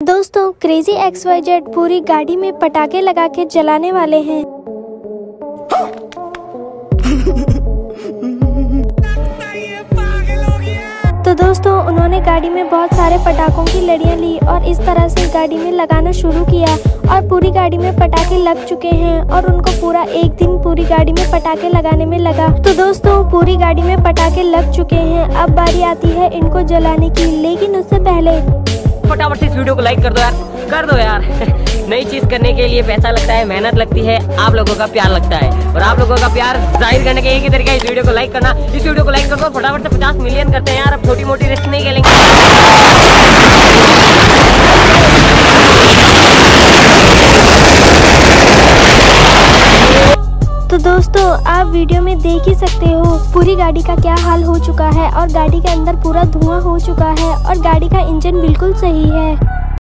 दोस्तों crazy x Y Z पूरी गाड़ी में पटाखे लगा के जलाने वाले हैं। तो दोस्तों, उन्होंने गाड़ी में बहुत सारे पटाखों की लड़ियाँ ली और इस तरह से गाड़ी में लगाना शुरू किया और पूरी गाड़ी में पटाखे लग चुके हैं और उनको पूरा एक दिन पूरी गाड़ी में पटाखे लगाने में लगा। तो दोस्तों, पूरी गाड़ी में पटाखे लग चुके हैं। अब बारी आती है इनको जलाने की, लेकिन उससे पहले फटाफट से इस वीडियो को लाइक कर दो यार। कर दो यार। नई चीज़ करने के लिए पैसा लगता है, मेहनत लगती है, आप लोगों का प्यार लगता है। और आप लोगों का प्यार ज़ाहिर करने का एक ही तरीका इस वीडियो को लाइक करना। इस वीडियो को लाइक कर दो फटाफट से 50 मिलियन करते हैं यार। अब छोटी मोटी रिस्क नहीं खेलेंगे। दोस्तों, आप वीडियो में देख ही सकते हो, पूरी गाड़ी का क्या हाल हो चुका है और गाड़ी के अंदर पूरा धुआँ हो चुका है और गाड़ी का इंजन बिल्कुल सही है।